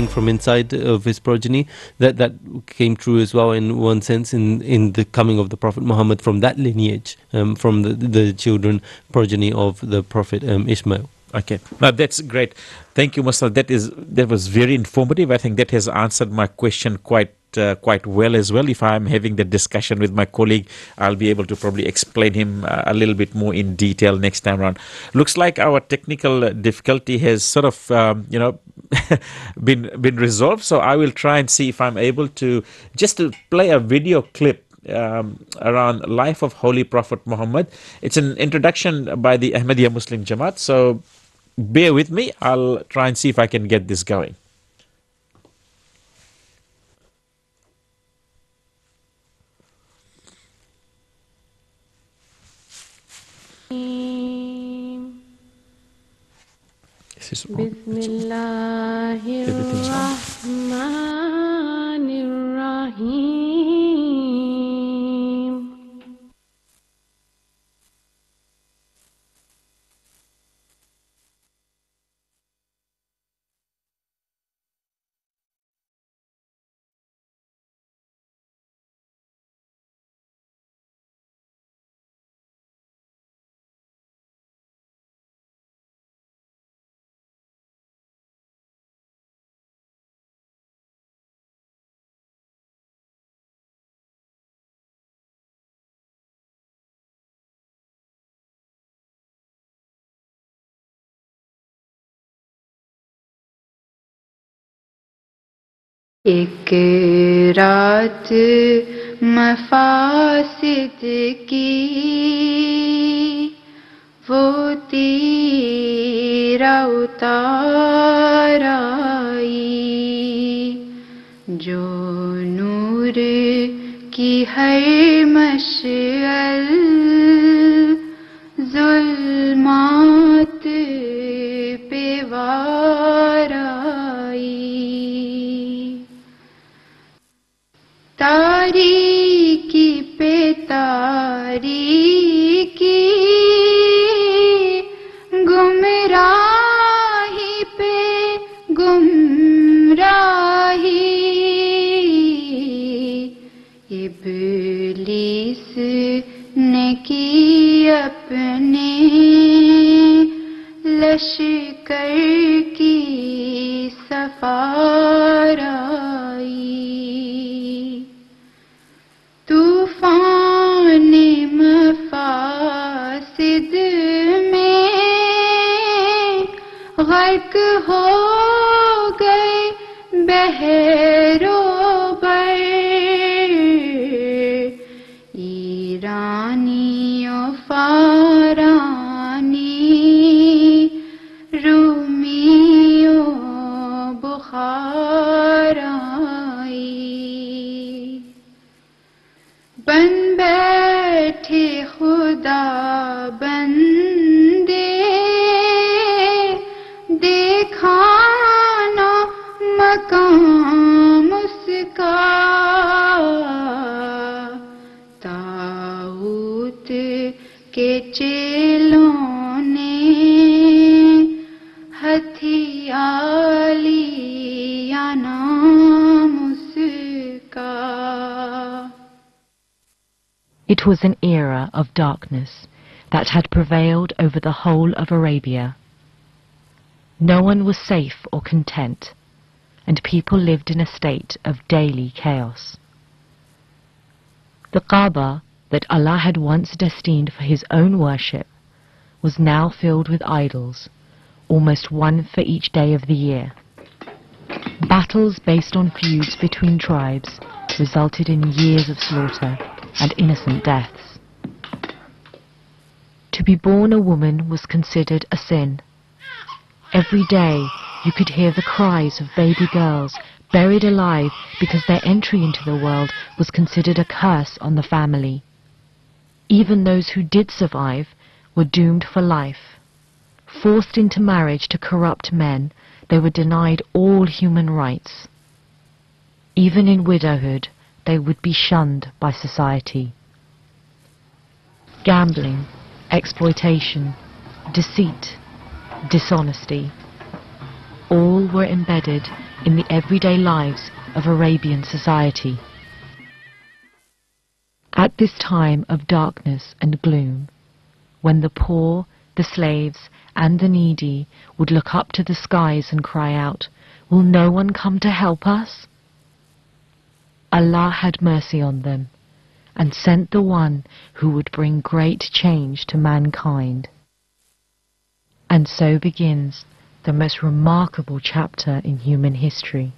coming from inside of his progeny. That that came true as well in one sense in in the coming of the Prophet Muhammad from that lineage, um, from the the children progeny of the Prophet um, Ishmael. Okay, now that's great. Thank you, Mustafa. That is that was very informative. I think that has answered my question quite uh, quite well as well. If I'm having the discussion with my colleague, I'll be able to probably explain him uh, a little bit more in detail next time around. Looks like our technical difficulty has sort of um, you know been been resolved. So I will try and see if I'm able to just to play a video clip um, around life of Holy Prophet Muhammad. It's an introduction by the Ahmadiyya Muslim Jamaat. So bear with me. I'll try and see if I can get this going. This is. Everything's. ایک رات مفاسد کی وہ تیرا اتارائی جو نور کی ہے مشعل ظلمات تاریکی پہ تاریکی گمراہی پہ گمراہی ابلیس نے کی اپنے لشکر کی سفارہ غرق ہو گئے بہرو हथियार लिया नाम उसका It was an era of darkness that had prevailed over the whole of Arabia. No one was safe or content, and people lived in a state of daily chaos. The Kaaba that Allah had once destined for his own worship was now filled with idols, almost one for each day of the year. Battles based on feuds between tribes resulted in years of slaughter and innocent deaths. To be born a woman was considered a sin. Every day you could hear the cries of baby girls buried alive because their entry into the world was considered a curse on the family. Even those who did survive were doomed for life. Forced into marriage to corrupt men, they were denied all human rights. Even in widowhood, they would be shunned by society. Gambling, exploitation, deceit, dishonesty. all were embedded in the everyday lives of Arabian society. At this time of darkness and gloom, when the poor, the slaves, and the needy would look up to the skies and cry out, Will no one come to help us? Allah had mercy on them and sent the one who would bring great change to mankind. And so begins the most remarkable chapter in human history.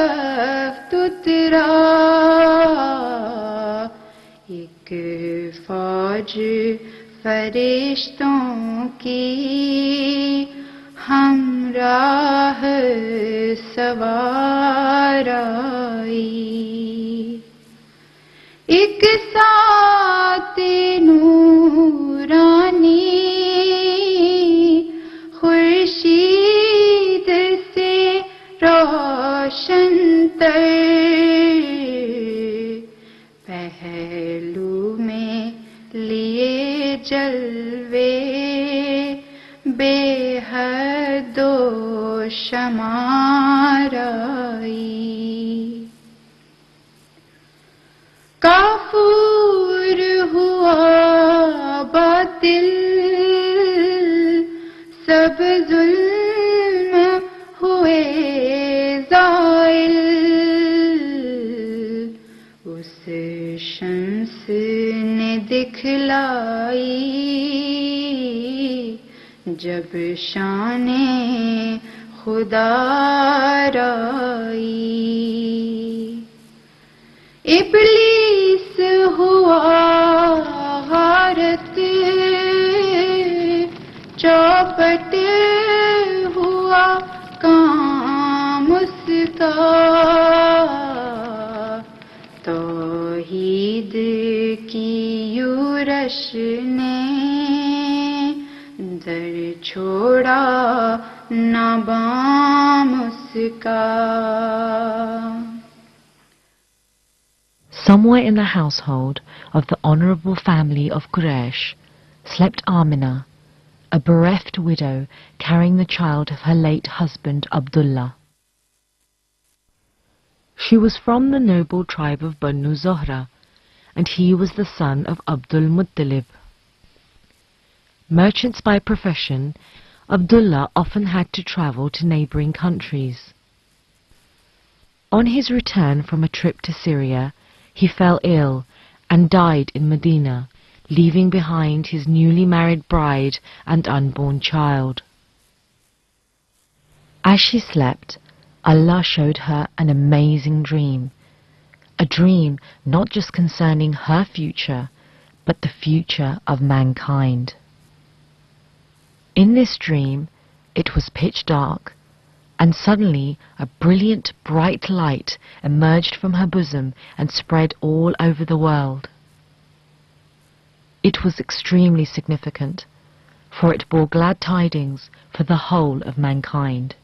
رفت اترا ایک فوج فرشتوں کی ہمراہ سوار سوارائی ایک ساتھ نور جلوے بے حد و شمارائی کافور ہوا جب شان خدا رائی۔ ابلیس ہوا غارت چوپٹ ہوا کام کا توحید کی یورش نے दर छोड़ा नाबाम उसका Somewhere in the household of the honourable family of Quraysh slept Amina, a bereft widow carrying the child of her late husband Abdullah. She was from the noble tribe of Banu Zohra, and he was the son of Abdul Muttalib. Merchants by profession, Abdullah often had to travel to neighbouring countries. On his return from a trip to Syria, he fell ill and died in Medina, leaving behind his newly married bride and unborn child. As she slept, Allah showed her an amazing dream, a dream not just concerning her future, but the future of mankind. In this dream, it was pitch dark, and suddenly a brilliant, bright light emerged from her bosom and spread all over the world. It was extremely significant, for it bore glad tidings for the whole of mankind.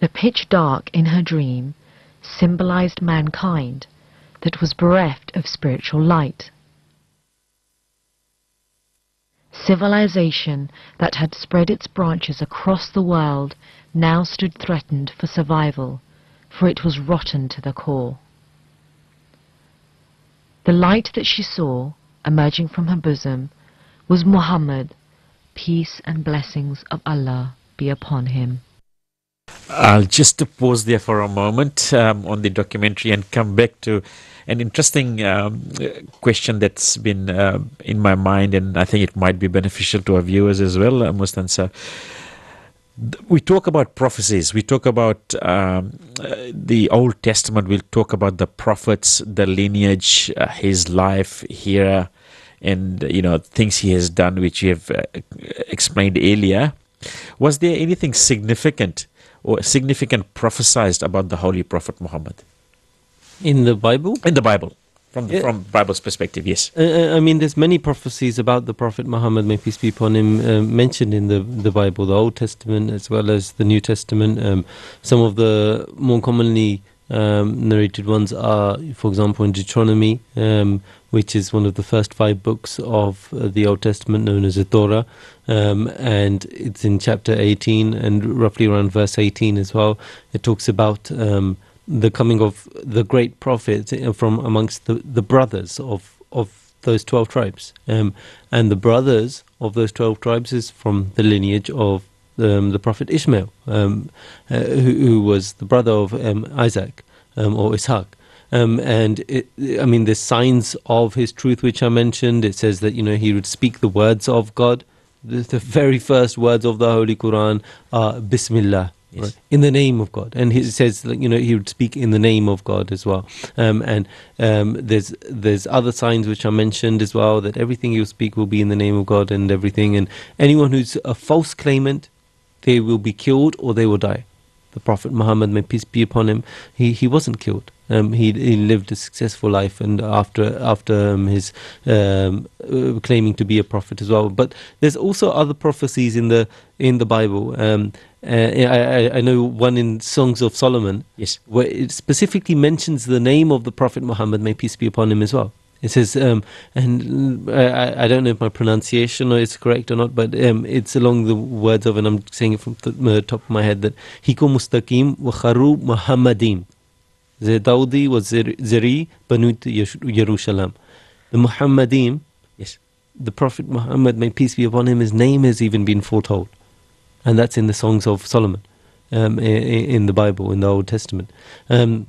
The pitch dark in her dream symbolized mankind that was bereft of spiritual light. Civilization that had spread its branches across the world now stood threatened for survival, for it was rotten to the core. The light that she saw, emerging from her bosom, was Muhammad, peace and blessings of Allah be upon him. I'll just pause there for a moment um, on the documentary and come back to an interesting um, question that's been uh, in my mind, and I think it might be beneficial to our viewers as well, uh, Mustansar. We talk about prophecies. We talk about um, the Old Testament. We'll talk about the prophets, the lineage, uh, his life here, and you know things he has done, which you have uh, explained earlier. Was there anything significant or significant prophesied about the Holy Prophet Muhammad In the Bible, in the Bible? from the, Yeah. from Bible's perspective. Yes. Uh, uh, I mean, there's many prophecies about the Prophet Muhammad, may peace be upon him, uh, mentioned in the the Bible, the Old Testament as well as the New Testament. Um, some of the more commonly um, narrated ones are, for example, in Deuteronomy, um, which is one of the first five books of uh, the Old Testament, known as the Torah, um, and it's in chapter 18 and roughly around verse 18 as well. It talks about. The coming of the great prophet uh, from amongst the, the brothers of of those 12 tribes. Um, and the brothers of those 12 tribes is from the lineage of um, the prophet Ishmael um, uh, who, who was the brother of um, Isaac um, or Ishaq. Um, and it, I mean the signs of his truth which I mentioned. It says that you know he would speak the words of God. The, the very first words of the Holy Quran are Bismillah Right? in the name of God. And he says, you know, he would speak in the name of God as well. Um, and um, there's there's other signs which are mentioned as well that everything you speak will be in the name of God and everything. And anyone who's a false claimant, they will be killed or they will die. The Prophet Muhammad, may peace be upon him, he, he wasn't killed. Um, he, he lived a successful life, and after after um, his um, uh, claiming to be a prophet as well. But there's also other prophecies in the in the Bible. Uh, I, I, I know one in Songs of Solomon, Yes. where it specifically mentions the name of the Prophet Muhammad, may peace be upon him as well. It says, um, and uh, I, I don't know if my pronunciation is correct or not, but um, it's along the words of, and I'm saying it from the uh, top of my head, that Hiko Mustaqim wa Kharu Muhammadim. Daudi was Zeri Banut Yerushalam. The Muhammadim, Yes. the Prophet Muhammad, may peace be upon him, his name has even been foretold. And that's in the Songs of Solomon, um, in, the Bible, in the Old Testament. Um,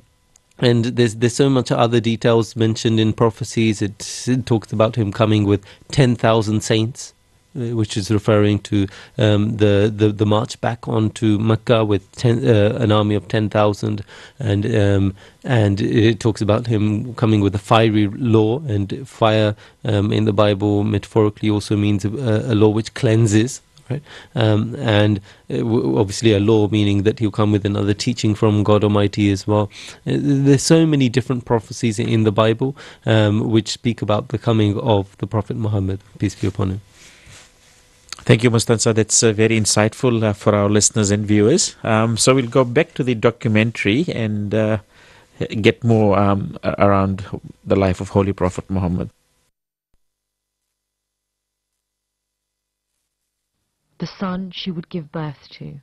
and there's there's so much other details mentioned in prophecies. It, it talks about him coming with ten thousand saints, uh, which is referring to um, the, the the march back onto Mecca with ten, uh, an army of ten thousand, and um, and it talks about him coming with a fiery law. And fire um, in the Bible metaphorically also means a, a law which cleanses right? Um, and uh, obviously a law meaning that he'll come with another teaching from God Almighty as well. Uh, there's so many different prophecies in the Bible um, which speak about the coming of the Prophet Muhammad, peace be upon him. Thank you, Mustansar. That's uh, very insightful uh, for our listeners and viewers. Um, so we'll go back to the documentary and uh, get more um, around the life of Holy Prophet Muhammad. the son she would give birth to.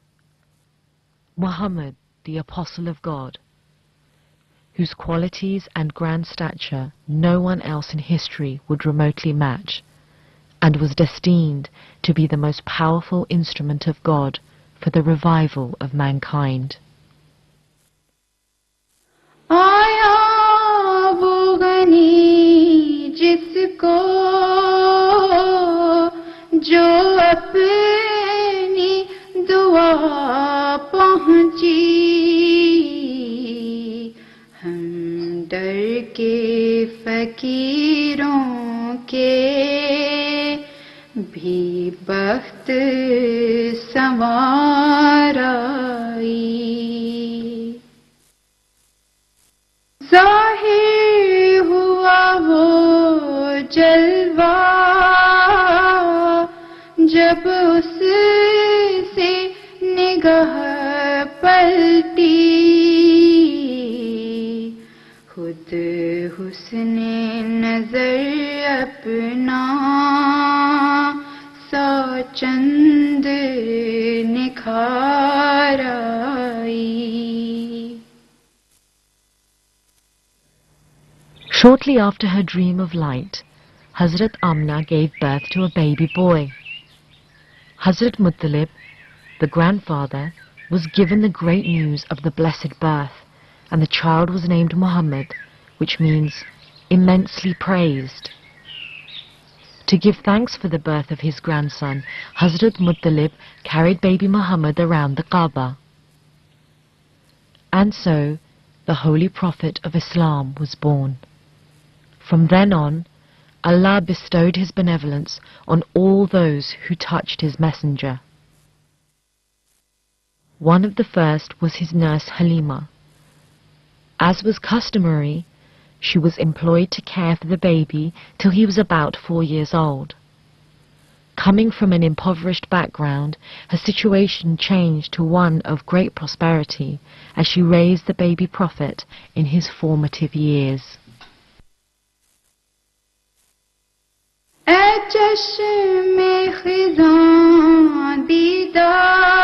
Muhammad, the Apostle of God, whose qualities and grand stature no one else in history would remotely match, and was destined to be the most powerful instrument of God for the revival of mankind. आया वो गनी जिसको जो अपनी پہنچی۔ ہم ڈر کے فقیروں کے بھی بخت سوارائی ظاہر ہوا وہ جلوہ، جب اس खुद हुस्ने नजर अपना सौ चंद निखार आई Shortly after her dream of light, Hazrat Amna gave birth to a baby boy. Hazrat Muttalib, the grandfather, was given the great news of the blessed birth, and the child was named Muhammad, which means immensely praised. To give thanks for the birth of his grandson, Hazrat Muttalib carried baby Muhammad around the Kaaba. And so, the Holy Prophet of Islam was born. From then on, Allah bestowed His benevolence on all those who touched His messenger. One of the first was his nurse Halima. As was customary, she was employed to care for the baby till he was about four years old. Coming from an impoverished background, her situation changed to one of great prosperity as she raised the baby prophet in his formative years. چشم خزان دیدار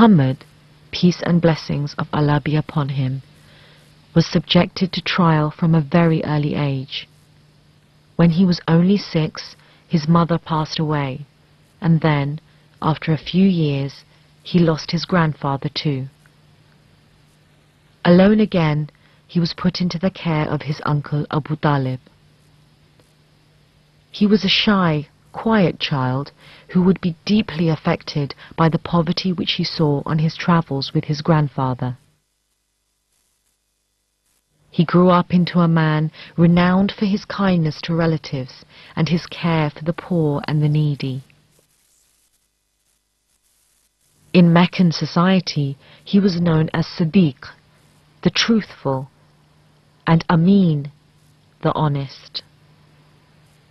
Muhammad, peace and blessings of Allah be upon him, was subjected to trial from a very early age. When he was only six, his mother passed away, and then, after a few years, he lost his grandfather too. Alone again, he was put into the care of his uncle Abu Talib. He was a shy, quiet child who would be deeply affected by the poverty which he saw on his travels with his grandfather. He grew up into a man renowned for his kindness to relatives and his care for the poor and the needy. In Meccan society, he was known as Sadiq, the truthful, and Amin, the honest.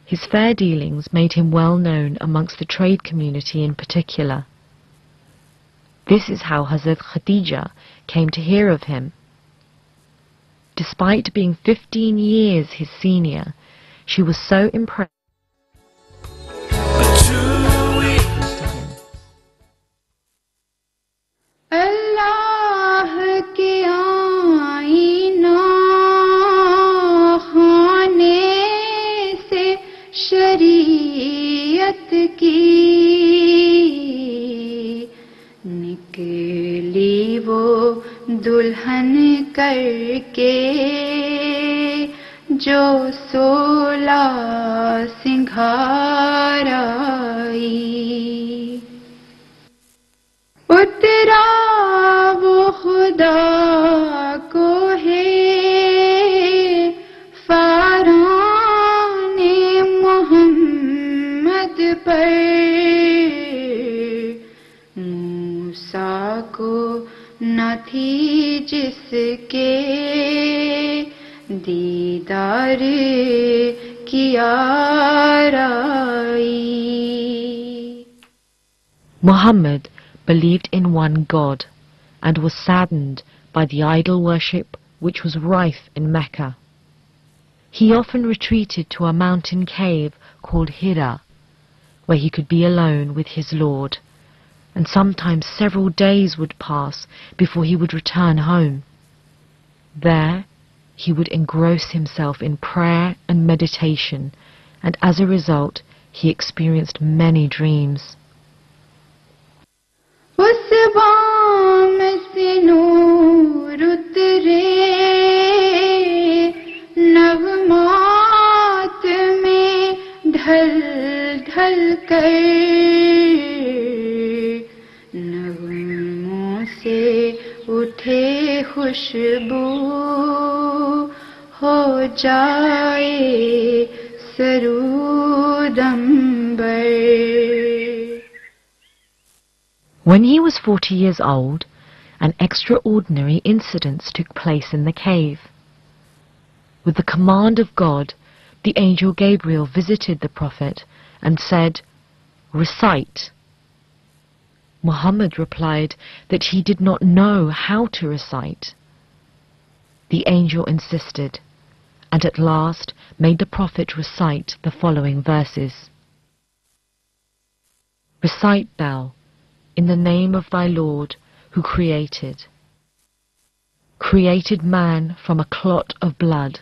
His fair dealings made him well known amongst the trade community in particular. This is how Hazrat Khadija came to hear of him. Despite being 15 years his senior, she was so impressed نکلی وہ دلہن کر کے جو سولہ سنگھار آئی اترا وہ خدا کو साथी जिसके दीदार किया Muhammad believed in one God and was saddened by the idol worship which was rife in Mecca. He often retreated to a mountain cave called Hira, where he could be alone with his Lord and sometimes several days would pass before he would return home. There, he would engross himself in prayer and meditation, and as a result, he experienced many dreams. ढल ढल कर से उठे खुशबू हो जाए When he was 40 years old, an extraordinary incident took place in the cave. With the command of God, the angel Gabriel visited the prophet and said, Recite Muhammad replied that he did not know how to recite. The angel insisted, and at last made the Prophet recite the following verses. Recite thou, in the name of thy Lord, who created. Created man from a clot of blood.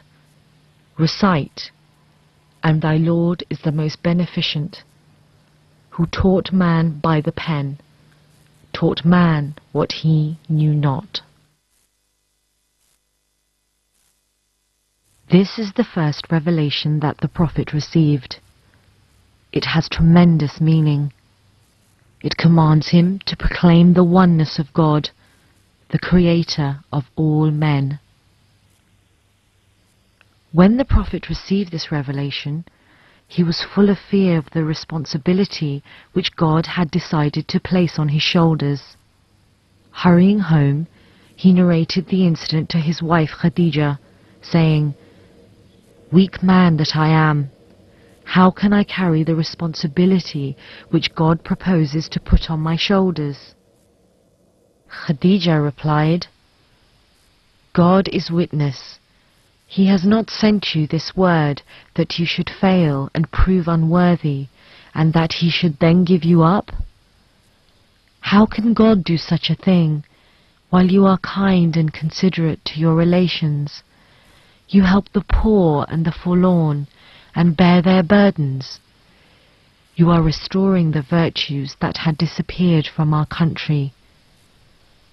Recite, and thy Lord is the most beneficent, who taught man by the pen, taught man what he knew not. This is the first revelation that the Prophet received. It has tremendous meaning. It commands him to proclaim the oneness of God, the Creator of all men. When the Prophet received this revelation, he was full of fear of the responsibility which God had decided to place on his shoulders. Hurrying home, he narrated the incident to his wife Khadija, saying, Weak man that I am, how can I carry the responsibility which God proposes to put on my shoulders? Khadija replied, God is witness. He has not sent you this word that you should fail and prove unworthy, and that he should then give you up? How can God do such a thing, while you are kind and considerate to your relations? You help the poor and the forlorn, and bear their burdens. You are restoring the virtues that had disappeared from our country.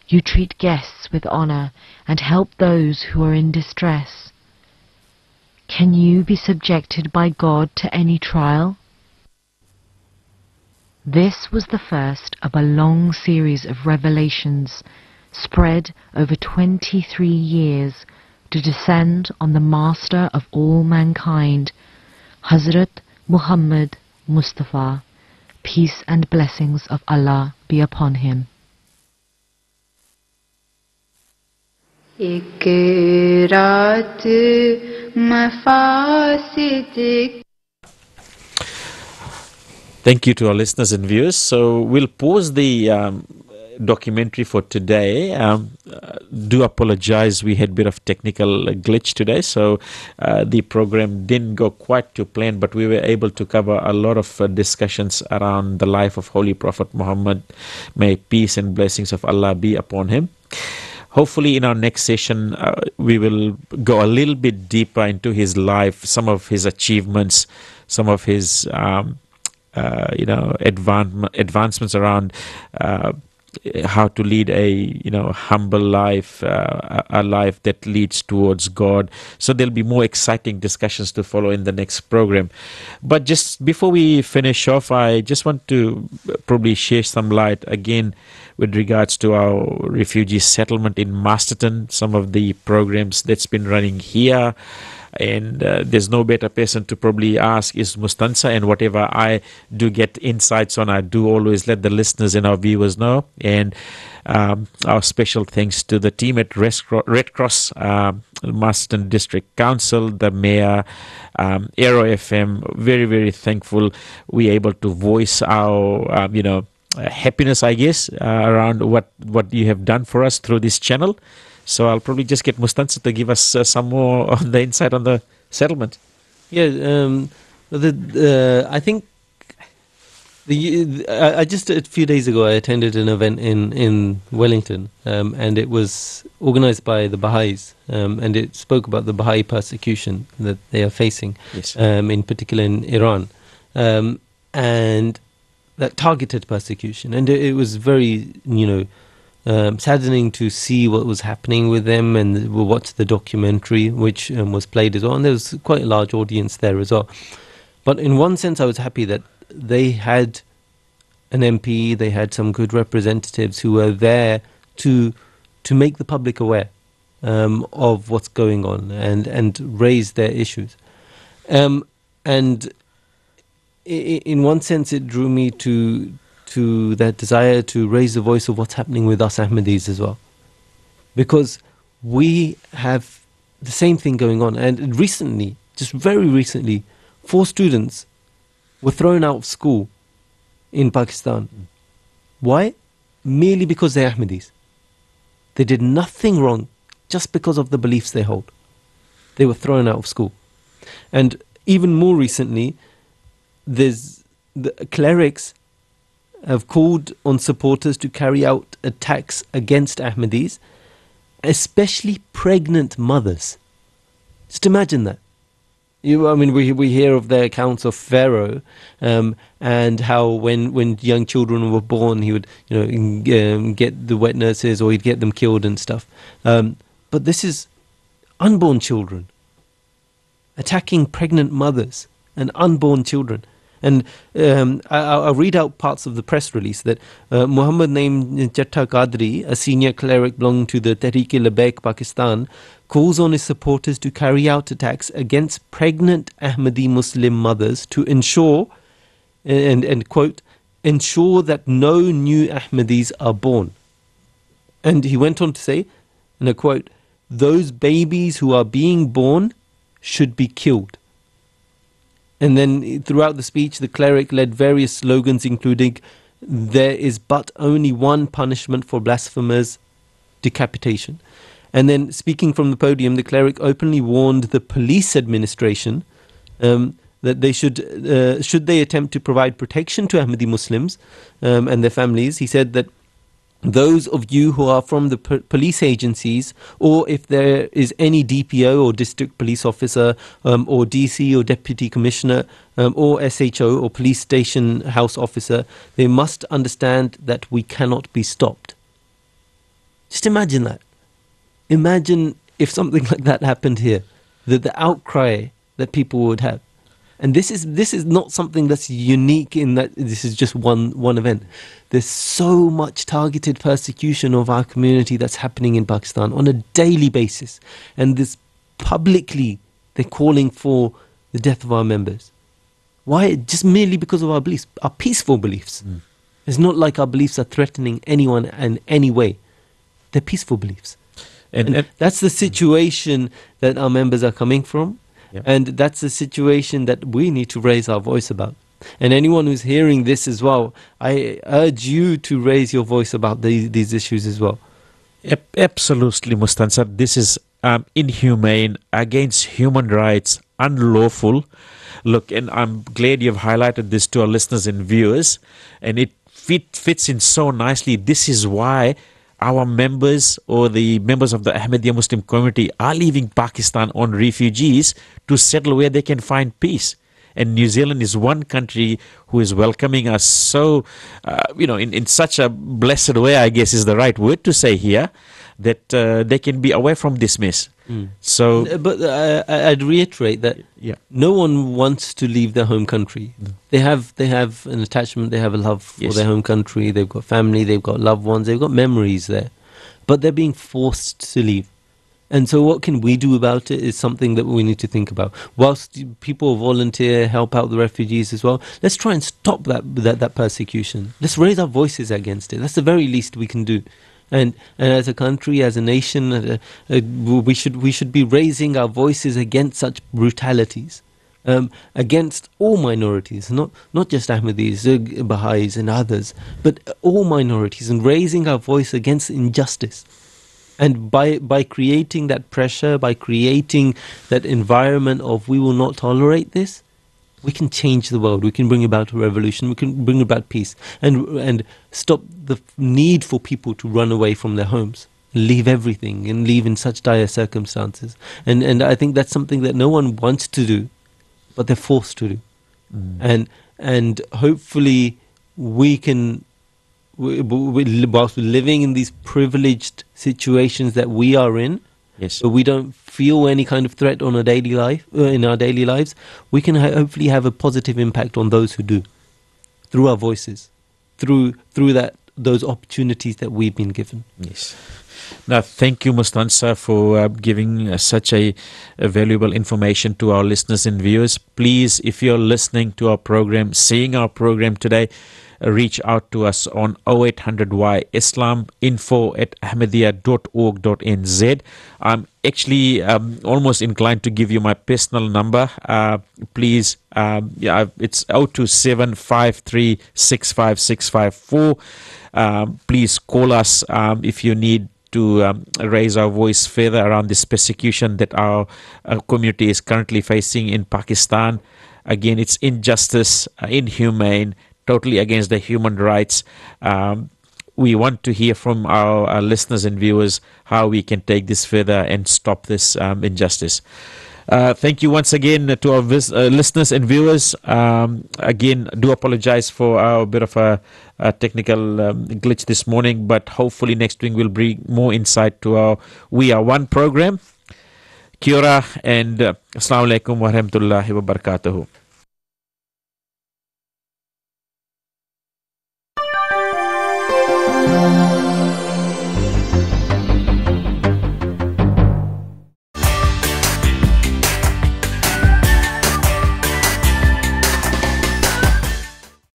You treat guests with honor and help those who are in distress. Can you be subjected by God to any trial? This was the first of a long series of revelations spread over 23 years to descend on the master of all mankind, Hazrat Muhammad Mustafa, peace and blessings of Allah be upon him. एक रात Thank you to our listeners and viewers. So we'll pause the um, documentary for today. Um, uh, do apologize, we had a bit of technical glitch today, so uh, the program didn't go quite to plan, but we were able to cover a lot of uh, discussions around the life of Holy Prophet Muhammad. May peace and blessings of Allah be upon him. Hopefully, in our next session, uh, we will go a little bit deeper into his life, some of his achievements, some of his um, uh, you know advan- advancements around uh, how to lead a you know humble life, uh, a life that leads towards God. So there'll be more exciting discussions to follow in the next program. But just before we finish off, I just want to probably share some light again with regards to our refugee settlement in Masterton. Some of the programs that's been running here and uh, there's no better person to probably ask is Mustansar and whatever I do get insights on I do always let the listeners and our viewers know and um, our special thanks to the team at Red Cross um, Masterton District Council, the mayor, um, Arrow FM. Very, very thankful we're able to voice our, um, you know, happiness, I guess, uh, around what what you have done for us through this channel. So I'll probably just get Mustansar to give us uh, some more on the insight on the settlement. Yeah, um, the uh, I think the I just a few days ago I attended an event in in Wellington, um, and it was organised by the Baha'is, um, and it spoke about the Baha'i persecution that they are facing, yes. um, in particular in Iran, um, and that targeted persecution, and it, it was very you know um, saddening to see what was happening with them and watch the documentary which um, was played as well. And there was quite a large audience there as well. But in one sense, I was happy that they had an MP, they had some good representatives who were there to to make the public aware um, of what's going on and and raise their issues. Um, and in one sense, it drew me to to that desire to raise the voice of what's happening with us Ahmadis as well. Because we have the same thing going on. And recently, just very recently, four students were thrown out of school in Pakistan. Why? Merely because they're Ahmadis. They did nothing wrong just because of the beliefs they hold. They were thrown out of school. And even more recently, there's the clerics have called on supporters to carry out attacks against Ahmadis, especially pregnant mothers. Just imagine that. You, I mean, we we hear of the accounts of Pharaoh, um, and how when, when young children were born, he would you know um, get the wet nurses or he'd get them killed and stuff. Um, but this is unborn children attacking pregnant mothers and unborn children. And um, I, I'll I'll read out parts of the press release that uh, Muhammad Naeem Chattha Qadri, a senior cleric belonging to the Tehreek-e-Labbaik Pakistan, calls on his supporters to carry out attacks against pregnant Ahmadi Muslim mothers to ensure, and, and quote, ensure that no new Ahmadis are born. And he went on to say, and I quote, those babies who are being born should be killed. And then throughout the speech, the cleric led various slogans, including, There is but only one punishment for blasphemers decapitation. And then, speaking from the podium, the cleric openly warned the police administration um, that they should, uh, should they attempt to provide protection to Ahmadi Muslims um, and their families, he said that those of you who are from the po- police agencies, or if there is any DPO or district police officer, um, or DC or deputy commissioner, um, or SHO or police station house officer, they must understand that we cannot be stopped. Just imagine that. Imagine if something like that happened here, the, the outcry that people would have. And this is this is not something that's unique in that this is just one one event. There's so much targeted persecution of our community that's happening in Pakistan on a daily basis, and this publicly they're calling for the death of our members. Why? Just merely because of our beliefs, our peaceful beliefs. Hmm. It's not like our beliefs are threatening anyone in any way. They're peaceful beliefs. And, And and that's the situation that our members are coming from. And that's the situation that we need to raise our voice about. And anyone who's hearing this as well, I urge you to raise your voice about these, these issues as well. Absolutely, Mustansar. This is um, inhumane, against human rights, unlawful. Look, and I'm glad you've highlighted this to our listeners and viewers, and it fit, fits in so nicely. This is why our members or the members of the Ahmadiyya Muslim community are leaving Pakistan on refugees to settle where they can find peace. And New Zealand is one country who is welcoming us so, uh, you know, in, in such a blessed way, I guess is the right word to say here, that uh, they can be away from this mess. So, Uh, But uh, I'd reiterate that yeah, no one wants to leave their home country. They have they have an attachment, they have a love for Yes. their home country. They've got family, they've got loved ones, they've got memories there, but they're being forced to leave. And so, what can we do about it is something that we need to think about. Whilst people volunteer, help out the refugees as well, let's try and stop that that, that persecution. Let's raise our voices against it. That's the very least we can do. And and as a country, as a nation, uh, uh, we should we should be raising our voices against such brutalities, um, against all minorities, not not just Ahmadis, uh, Baha'is, and others, but all minorities, and raising our voice against injustice. And by by creating that pressure, by creating that environment of we will not tolerate this, we can change the world. We can bring about a revolution. We can bring about peace, and and stop the need for people to run away from their homes, leave everything, and leave in such dire circumstances. And and I think that's something that no one wants to do, but they're forced to do. Mm. And and hopefully we can whilst we're living in these privileged situations that we are in, yes. but we don't feel any kind of threat on our daily life uh, in our daily lives, we can ha- hopefully have a positive impact on those who do through our voices, through through that those opportunities that we've been given. Yes. Now, thank you, Mustansar, for uh, giving uh, such a, a valuable information to our listeners and viewers. Please, if you're listening to our program, seeing our program today, reach out to us on 0800Y Islam info at ahmadiyya.org.nz. I'm actually um, almost inclined to give you my personal number. Uh, please, um, yeah, it's 02753656554. Um, please call us um, if you need to um, raise our voice further around this persecution that our uh, community is currently facing in Pakistan. Again, it's injustice, uh, inhumane, totally against the human rights. Um, we want to hear from our, our, listeners and viewers how we can take this further and stop this um, injustice. Uh, thank you once again to our vis- uh, listeners and viewers. Um, again, do apologize for our bit of a, a technical um, glitch this morning, but hopefully next week we'll bring more insight to our We Are One program. Kia ora and uh, Assalamu alaikum wa rahmatullahi wa barakatuhu.